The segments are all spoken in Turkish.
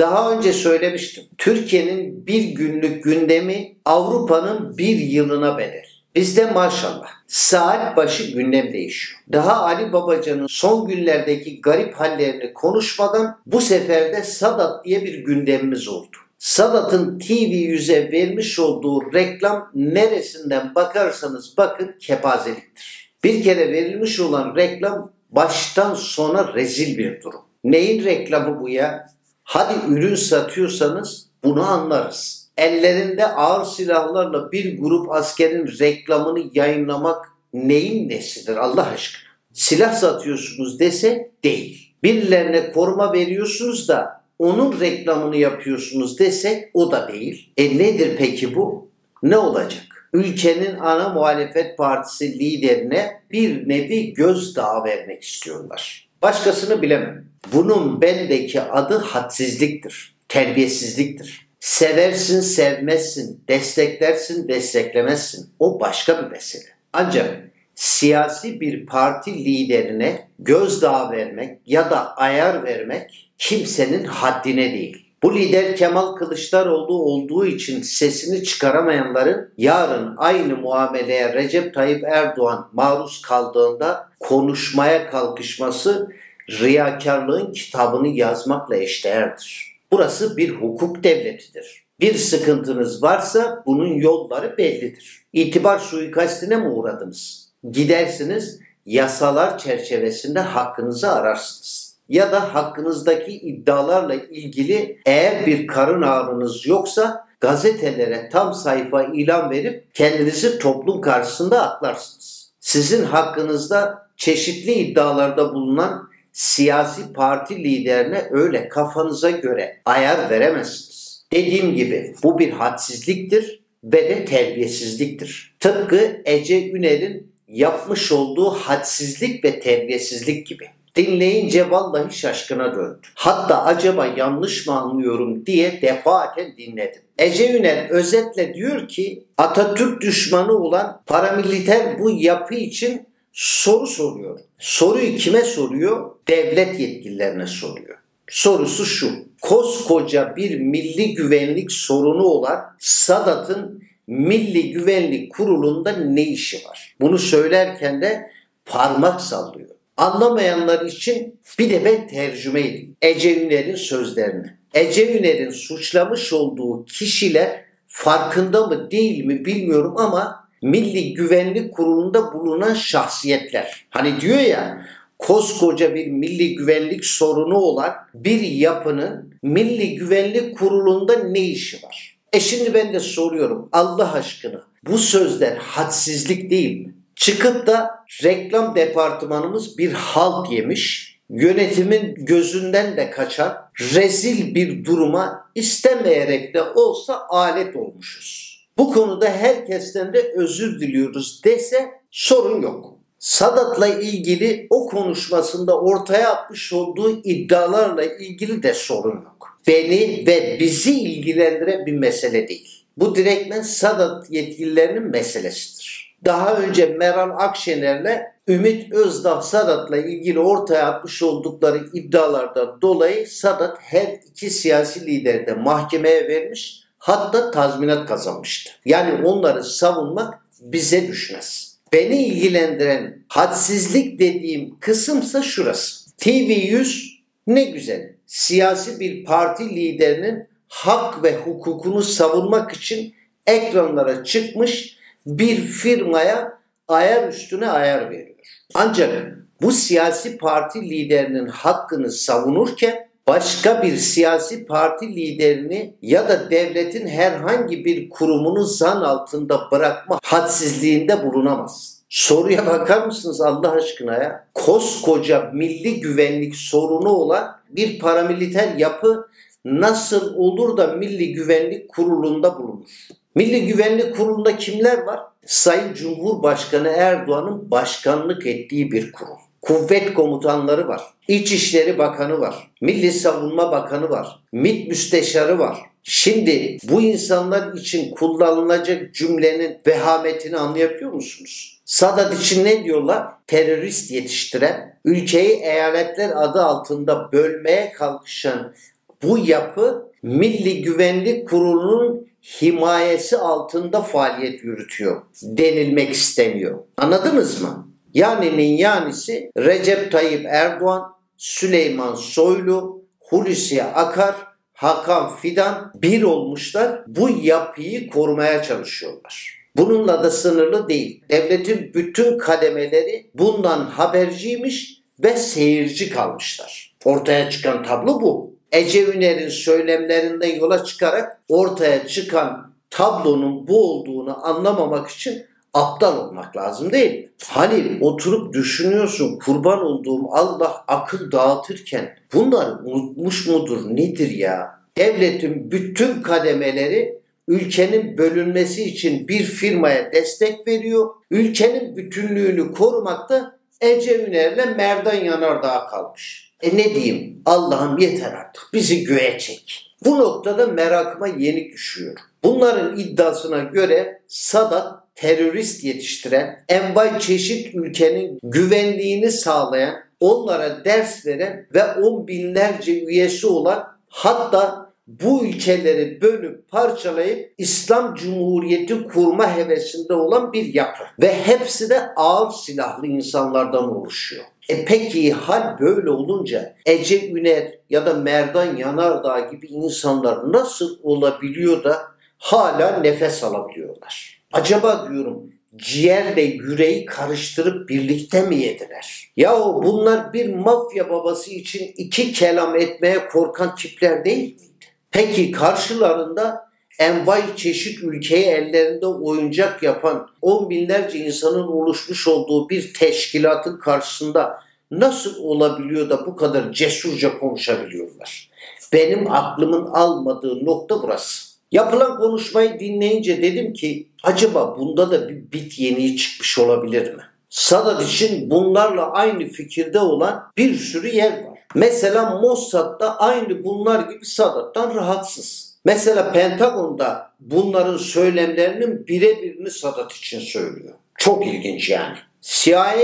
Daha önce söylemiştim. Türkiye'nin bir günlük gündemi Avrupa'nın bir yılına bedel. Bizde maşallah saat başı gündem değişiyor. Daha Ali Babacan'ın son günlerdeki garip hallerini konuşmadan bu sefer de Sadat diye bir gündemimiz oldu. Sadat'ın TV yüze vermiş olduğu reklam neresinden bakarsanız bakın kepazeliktir. Bir kere verilmiş olan reklam baştan sona rezil bir durum. Neyin reklamı bu ya? Hadi ürün satıyorsanız bunu anlarız. Ellerinde ağır silahlarla bir grup askerin reklamını yayınlamak neyin nesidir Allah aşkına? Silah satıyorsunuz dese değil. Birilerine koruma veriyorsunuz da onun reklamını yapıyorsunuz desek o da değil. E nedir peki bu? Ne olacak? Ülkenin ana muhalefet partisi liderine bir nevi gözdağı vermek istiyorlar. Başkasını bilemem. Bunun bendeki adı hadsizliktir, terbiyesizliktir. Seversin, sevmezsin, desteklersin, desteklemezsin. O başka bir mesele. Ancak siyasi bir parti liderine gözdağı vermek ya da ayar vermek kimsenin haddine değil. Bu lider Kemal Kılıçdaroğlu olduğu için sesini çıkaramayanların yarın aynı muameleye Recep Tayyip Erdoğan maruz kaldığında konuşmaya kalkışması riyakarlığın kitabını yazmakla eşdeğerdir. Burası bir hukuk devletidir. Bir sıkıntınız varsa bunun yolları bellidir. İtibar suikastine mi uğradınız? Gidersiniz yasalar çerçevesinde hakkınızı ararsınız. Ya da hakkınızdaki iddialarla ilgili eğer bir karın ağrınız yoksa gazetelere tam sayfa ilan verip kendinizi toplum karşısında aklarsınız. Sizin hakkınızda çeşitli iddialarda bulunan siyasi parti liderine öyle kafanıza göre ayar veremezsiniz. Dediğim gibi bu bir hadsizliktir ve de terbiyesizliktir. Tıpkı Ece Üner'in yapmış olduğu hadsizlik ve terbiyesizlik gibi. Dinleyince vallahi şaşkına döndüm. Hatta acaba yanlış mı anlıyorum diye defaten dinledim. Ece Üner özetle diyor ki Atatürk düşmanı olan paramiliter bu yapı için soru soruyor. Soruyu kime soruyor? Devlet yetkililerine soruyor. Sorusu şu. Koskoca bir milli güvenlik sorunu olan Sadat'ın Milli Güvenlik Kurulu'nda ne işi var? Bunu söylerken de parmak sallıyor. Anlamayanlar için bir de ben tercüme edeyim. Ece Üner'in sözlerini. Ece Üner'in suçlamış olduğu kişiler farkında mı değil mi bilmiyorum ama Milli Güvenlik Kurulu'nda bulunan şahsiyetler. Hani diyor ya koskoca bir milli güvenlik sorunu olan bir yapının Milli Güvenlik Kurulu'nda ne işi var? E şimdi ben de soruyorum Allah aşkına bu sözler hadsizlik değil mi? Çıkıp da reklam departmanımız bir halt yemiş, yönetimin gözünden de kaçan rezil bir duruma istemeyerek de olsa alet olmuşuz. Bu konuda herkesten de özür diliyoruz dese sorun yok. Sadat'la ilgili o konuşmasında ortaya atmış olduğu iddialarla ilgili de sorun yok. Beni ve bizi ilgilendiren bir mesele değil. Bu direktmen Sadat yetkililerinin meselesidir. Daha önce Meral Akşener'le Ümit Özdağ Sadat'la ilgili ortaya atmış oldukları iddialardan dolayı Sadat her iki siyasi lideri de mahkemeye vermiş hatta tazminat kazanmıştı. Yani onları savunmak bize düşmez. Beni ilgilendiren hadsizlik dediğim kısımsa şurası. TV100 ne güzel siyasi bir parti liderinin hak ve hukukunu savunmak için ekranlara çıkmış bir firmaya ayar üstüne ayar veriyor. Ancak bu siyasi parti liderinin hakkını savunurken başka bir siyasi parti liderini ya da devletin herhangi bir kurumunu zan altında bırakma hadsizliğinde bulunamaz. Soruya bakar mısınız Allah aşkına ya? Koskoca milli güvenlik sorunu olan bir paramiliter yapı nasıl olur da Milli Güvenlik Kurulu'nda bulunur? Milli Güvenlik Kurulu'nda kimler var? Sayın Cumhurbaşkanı Erdoğan'ın başkanlık ettiği bir kurul kuvvet komutanları var. İçişleri Bakanı var. Milli Savunma Bakanı var. MİT Müsteşarı var. Şimdi bu insanlar için kullanılacak cümlenin vehametini anlayabiliyor musunuz? Sadat için ne diyorlar? Terörist yetiştiren, ülkeyi eyaletler adı altında bölmeye kalkışan bu yapı Milli Güvenlik Kurulu'nun himayesi altında faaliyet yürütüyor denilmek isteniyor. Anladınız mı? Yani'nin yanisi Recep Tayyip Erdoğan, Süleyman Soylu, Hulusi Akar, Hakan Fidan bir olmuşlar. Bu yapıyı korumaya çalışıyorlar. Bununla da sınırlı değil. Devletin bütün kademeleri bundan haberciymiş ve seyirci kalmışlar. Ortaya çıkan tablo bu. Ece Üner'in söylemlerinden yola çıkarak ortaya çıkan tablonun bu olduğunu anlamamak için aptal olmak lazım değil mi? Hani oturup düşünüyorsun kurban olduğum Allah akıl dağıtırken bunları unutmuş mudur nedir ya? Devletin bütün kademeleri ülkenin bölünmesi için bir firmaya destek veriyor. Ülkenin bütünlüğünü korumakta Ece Üner'le Merdan Yanardağ kalmış. E ne diyeyim? Allah'ım yeter artık. Bizi göğe çek. Bu noktada merakıma yenik düşüyor. Bunların iddiasına göre Sadat terörist yetiştiren, envai çeşit ülkenin güvenliğini sağlayan, onlara ders veren ve on binlerce üyesi olan hatta bu ülkeleri bölüp parçalayıp İslam Cumhuriyeti kurma hevesinde olan bir yapı. Ve hepsi de ağır silahlı insanlardan oluşuyor. E peki hal böyle olunca Ece Üner ya da Merdan Yanardağ gibi insanlar nasıl olabiliyor da hala nefes alabiliyorlar? Acaba diyorum ciğerle yüreği karıştırıp birlikte mi yediler? Yahu bunlar bir mafya babası için iki kelam etmeye korkan tipler değil miydi? Peki karşılarında envai çeşit ülkeyi ellerinde oyuncak yapan on binlerce insanın oluşmuş olduğu bir teşkilatın karşısında nasıl olabiliyor da bu kadar cesurca konuşabiliyorlar? Benim aklımın almadığı nokta burası. Yapılan konuşmayı dinleyince dedim ki acaba bunda da bir bit yeniği çıkmış olabilir mi? Sadat için bunlarla aynı fikirde olan bir sürü yer var. Mesela Mossad'da aynı bunlar gibi Sadat'tan rahatsız. Mesela Pentagon'da bunların söylemlerinin birebirini Sadat için söylüyor. Çok ilginç yani. CIA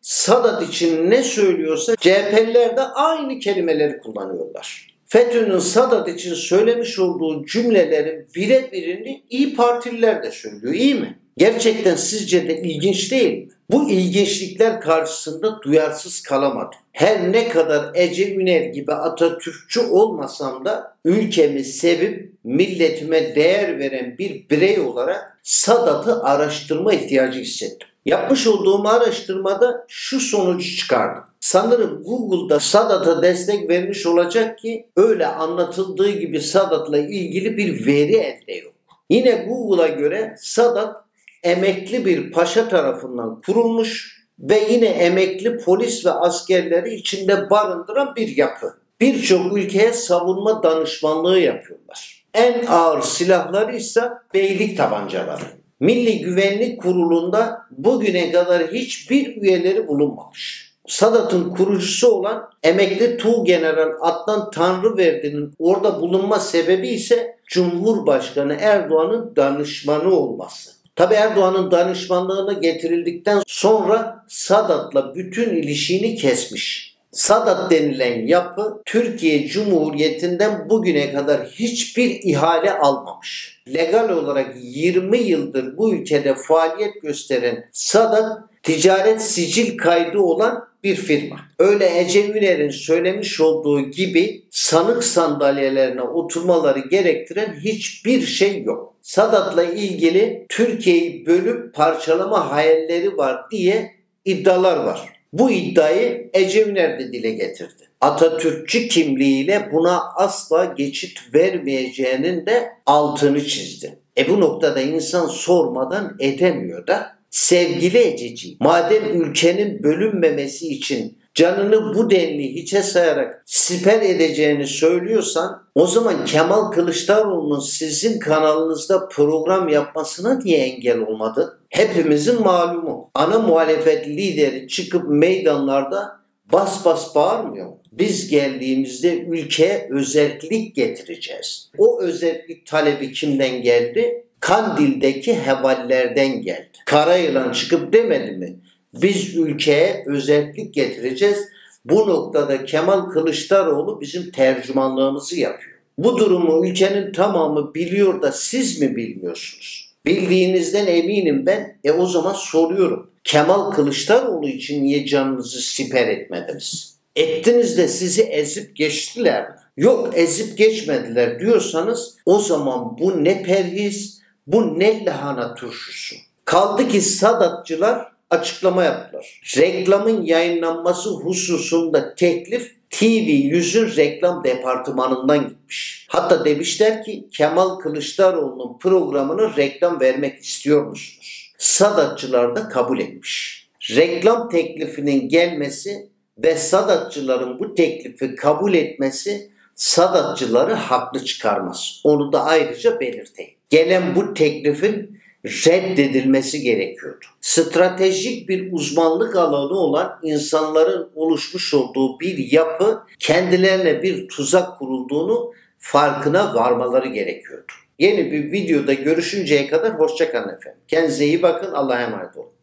Sadat için ne söylüyorsa CHP'liler de aynı kelimeleri kullanıyorlar. FETÖ'nün Sadat için söylemiş olduğu cümlelerin birebirini iyi Partililer de söylüyor. İyi mi? Gerçekten sizce de ilginç değil mi? Bu ilginçlikler karşısında duyarsız kalamadım. Her ne kadar Ece Üner gibi Atatürkçü olmasam da ülkemi sevip milletime değer veren bir birey olarak Sadat'ı araştırma ihtiyacı hissettim. Yapmış olduğum araştırmada şu sonucu çıkardım. Sanırım Google'da Sadat'a destek vermiş olacak ki öyle anlatıldığı gibi Sadat'la ilgili bir veri elde yok. Yine Google'a göre Sadat emekli bir paşa tarafından kurulmuş ve yine emekli polis ve askerleri içinde barındıran bir yapı. Birçok ülkeye savunma danışmanlığı yapıyorlar. En ağır silahları ise beylik tabancaları. Milli Güvenlik Kurulu'nda bugüne kadar hiçbir üyeleri bulunmamış. Sadat'ın kurucusu olan emekli Tuğ General Adnan Tanrıverdi'nin orada bulunma sebebi ise Cumhurbaşkanı Erdoğan'ın danışmanı olması. Tabi Erdoğan'ın danışmanlığına getirildikten sonra Sadat'la bütün ilişiğini kesmiş. Sadat denilen yapı Türkiye Cumhuriyeti'nden bugüne kadar hiçbir ihale almamış. Legal olarak 20 yıldır bu ülkede faaliyet gösteren Sadat ticaret sicil kaydı olan bir firma. Öyle Ece Üner'in söylemiş olduğu gibi sanık sandalyelerine oturmaları gerektiren hiçbir şey yok. Sadat'la ilgili Türkiye'yi bölüp parçalama hayalleri var diye iddialar var. Bu iddiayı Ece Üner de dile getirdi. Atatürkçü kimliğiyle buna asla geçit vermeyeceğinin de altını çizdi. E bu noktada insan sormadan edemiyor da sevgili Ececi madem ülkenin bölünmemesi için canını bu denli hiçe sayarak siper edeceğini söylüyorsan o zaman Kemal Kılıçdaroğlu'nun sizin kanalınızda program yapmasına niye engel olmadı? Hepimizin malumu. Ana muhalefet lideri çıkıp meydanlarda bas bas bağırmıyor? Biz geldiğimizde ülkeye özellik getireceğiz. O özellik talebi kimden geldi? Kandil'deki hevallerden geldi. Kara yılan çıkıp demedi mi? Biz ülkeye özellik getireceğiz. Bu noktada Kemal Kılıçdaroğlu bizim tercümanlığımızı yapıyor. Bu durumu ülkenin tamamı biliyor da siz mi bilmiyorsunuz? Bildiğinizden eminim ben. E o zaman soruyorum. Kemal Kılıçdaroğlu için niye canınızı siper etmediniz? Ettiniz de sizi ezip geçtiler mi? Yok ezip geçmediler diyorsanız o zaman bu ne perhiz, bu ne lahana turşusu. Kaldı ki Sadatçılar açıklama yaptılar. Reklamın yayınlanması hususunda teklif TV yüzün reklam departmanından gitmiş. Hatta demişler ki Kemal Kılıçdaroğlu'nun programını reklam vermek istiyor musunuz? Sadatçılar da kabul etmiş. Reklam teklifinin gelmesi ve Sadatçıların bu teklifi kabul etmesi Sadatçıları haklı çıkarmaz. Onu da ayrıca belirteyim. Gelen bu teklifin reddedilmesi gerekiyordu. Stratejik bir uzmanlık alanı olan insanların oluşmuş olduğu bir yapı kendilerine bir tuzak kurulduğunu farkına varmaları gerekiyordu. Yeni bir videoda görüşünceye kadar hoşçakalın efendim. Kendinize iyi bakın. Allah'a emanet olun.